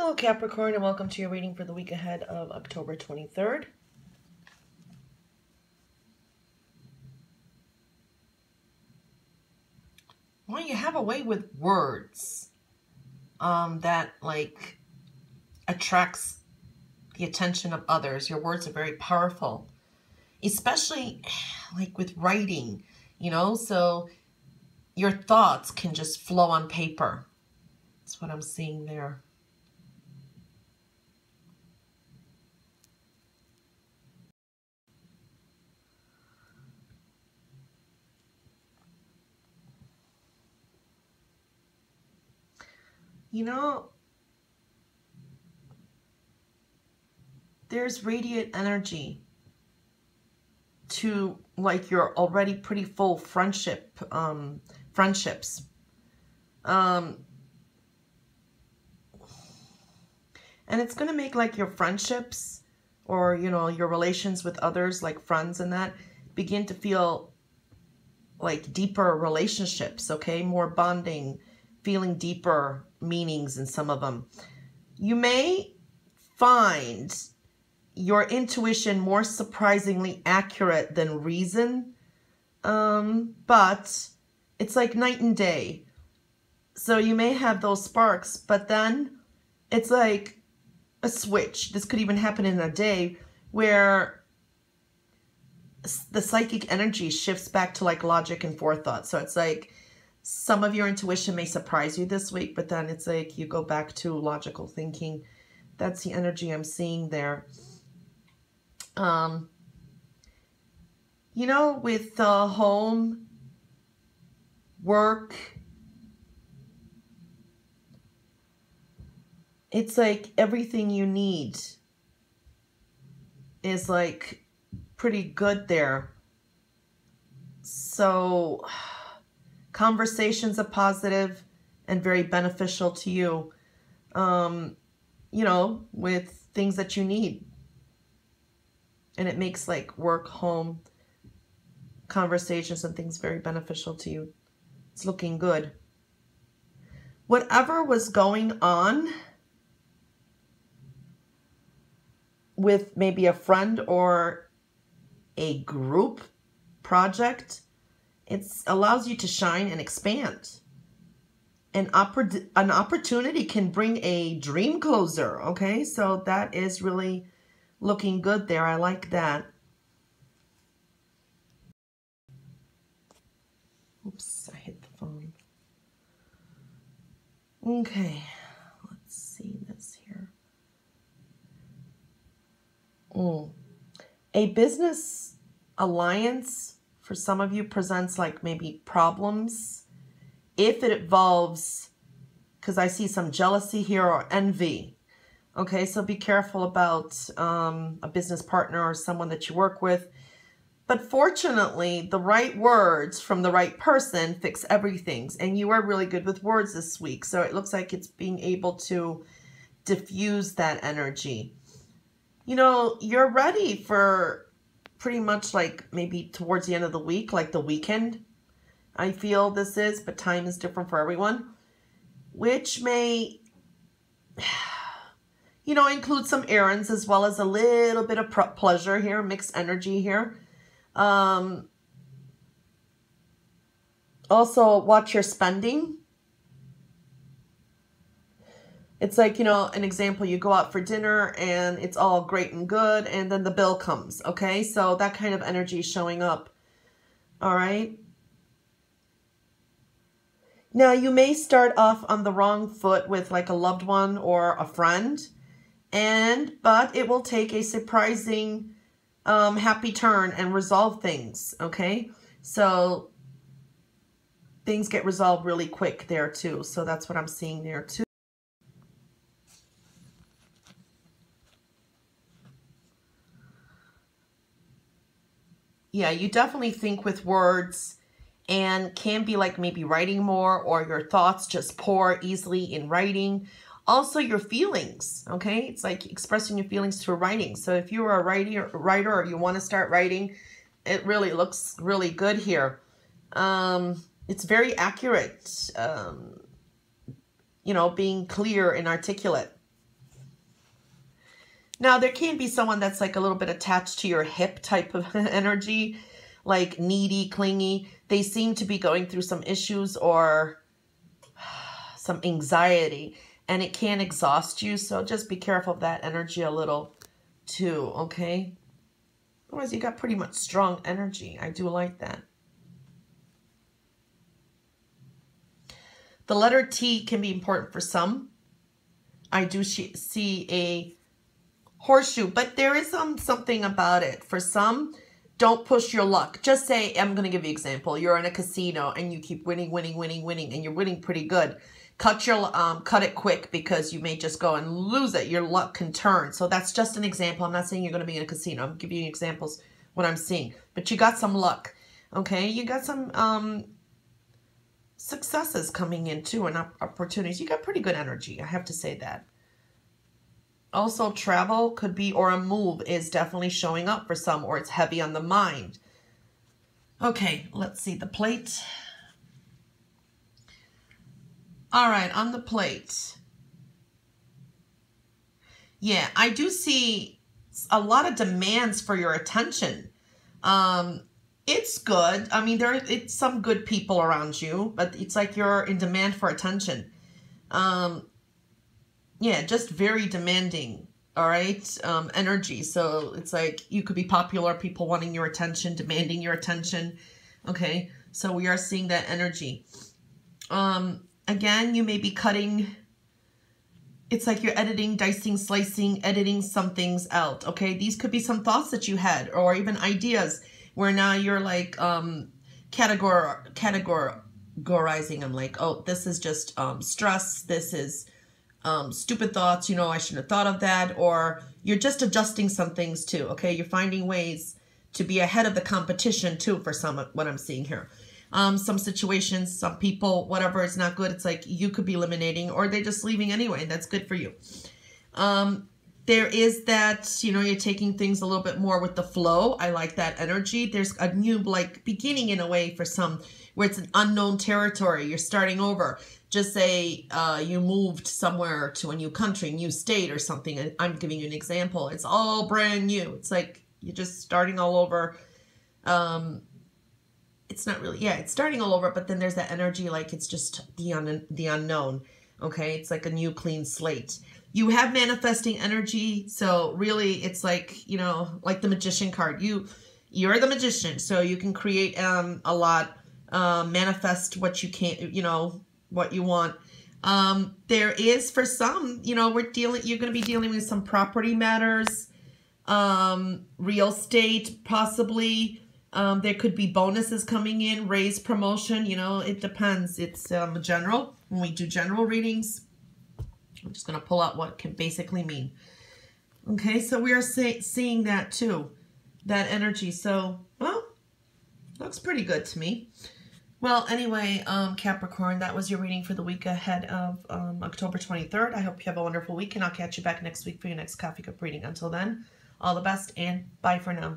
Hello, Capricorn, and welcome to your reading for the week ahead of October 23rd. Well, you have a way with words um, that, like, attracts the attention of others. Your words are very powerful, especially, like, with writing, you know? So your thoughts can just flow on paper. That's what I'm seeing there. You know, there's radiant energy to like your already pretty full friendship, um, friendships. Um, and it's going to make like your friendships or, you know, your relations with others, like friends and that, begin to feel like deeper relationships, okay? More bonding, feeling deeper meanings in some of them. You may find your intuition more surprisingly accurate than reason, um, but it's like night and day. So you may have those sparks, but then it's like a switch. This could even happen in a day where the psychic energy shifts back to like logic and forethought. So it's like some of your intuition may surprise you this week, but then it's like you go back to logical thinking. That's the energy I'm seeing there. Um, you know, with uh, home, work, it's like everything you need is like pretty good there. So conversations are positive and very beneficial to you, um, you know, with things that you need. And it makes like work, home, conversations and things very beneficial to you. It's looking good. Whatever was going on with maybe a friend or a group project it allows you to shine and expand. An, oppor an opportunity can bring a dream closer, okay? So that is really looking good there. I like that. Oops, I hit the phone. Okay, let's see this here. Mm. A business alliance for some of you presents like maybe problems if it involves because I see some jealousy here or envy. Okay, so be careful about um, a business partner or someone that you work with. But fortunately, the right words from the right person fix everything. And you are really good with words this week. So it looks like it's being able to diffuse that energy. You know, you're ready for pretty much like maybe towards the end of the week, like the weekend, I feel this is, but time is different for everyone, which may, you know, include some errands as well as a little bit of pleasure here, mixed energy here. Um, also, watch your spending it's like, you know, an example, you go out for dinner and it's all great and good and then the bill comes, okay? So that kind of energy showing up, all right? Now, you may start off on the wrong foot with like a loved one or a friend, and but it will take a surprising um, happy turn and resolve things, okay? So things get resolved really quick there too. So that's what I'm seeing there too. Yeah, you definitely think with words and can be like maybe writing more or your thoughts just pour easily in writing. Also your feelings, okay? It's like expressing your feelings through writing. So if you are a writer, writer or you want to start writing, it really looks really good here. Um, it's very accurate, um, you know, being clear and articulate. Now, there can be someone that's like a little bit attached to your hip type of energy, like needy, clingy. They seem to be going through some issues or some anxiety, and it can exhaust you. So just be careful of that energy a little too, okay? Otherwise, you got pretty much strong energy. I do like that. The letter T can be important for some. I do see a horseshoe, but there is some something about it. For some, don't push your luck. Just say, I'm going to give you an example. You're in a casino and you keep winning, winning, winning, winning, and you're winning pretty good. Cut your um, cut it quick because you may just go and lose it. Your luck can turn. So that's just an example. I'm not saying you're going to be in a casino. I'm giving you examples what I'm seeing. But you got some luck. Okay, you got some um, successes coming in too and opportunities. You got pretty good energy. I have to say that. Also, travel could be, or a move is definitely showing up for some, or it's heavy on the mind. Okay, let's see the plate. All right, on the plate. Yeah, I do see a lot of demands for your attention. Um, it's good. I mean, there it's some good people around you, but it's like you're in demand for attention. Um, yeah, just very demanding. All right, um, energy. So it's like you could be popular, people wanting your attention, demanding your attention. Okay, so we are seeing that energy. Um, again, you may be cutting. It's like you're editing, dicing, slicing, editing some things out. Okay, these could be some thoughts that you had, or even ideas where now you're like um, categor categorizing them. Like, oh, this is just um, stress. This is um, stupid thoughts, you know, I shouldn't have thought of that, or you're just adjusting some things too, okay? You're finding ways to be ahead of the competition too for some of what I'm seeing here. Um, some situations, some people, whatever is not good, it's like you could be eliminating or they're just leaving anyway. That's good for you. Um, there is that, you know, you're taking things a little bit more with the flow. I like that energy. There's a new like beginning in a way for some where it's an unknown territory. You're starting over just say uh, you moved somewhere to a new country, new state or something. I'm giving you an example. It's all brand new. It's like you're just starting all over. Um, it's not really, yeah, it's starting all over, but then there's that energy like it's just the, un the unknown. Okay, it's like a new clean slate. You have manifesting energy, so really it's like, you know, like the magician card. You, you're the magician, so you can create um, a lot, uh, manifest what you can't, you know, what you want. Um, there is for some, you know, we're dealing, you're going to be dealing with some property matters, um, real estate, possibly. Um, there could be bonuses coming in, raise promotion, you know, it depends. It's um, general. When we do general readings, I'm just going to pull out what can basically mean. Okay, so we are seeing that too, that energy. So, well, looks pretty good to me. Well, anyway, um, Capricorn, that was your reading for the week ahead of um, October 23rd. I hope you have a wonderful week, and I'll catch you back next week for your next Coffee Cup reading. Until then, all the best, and bye for now.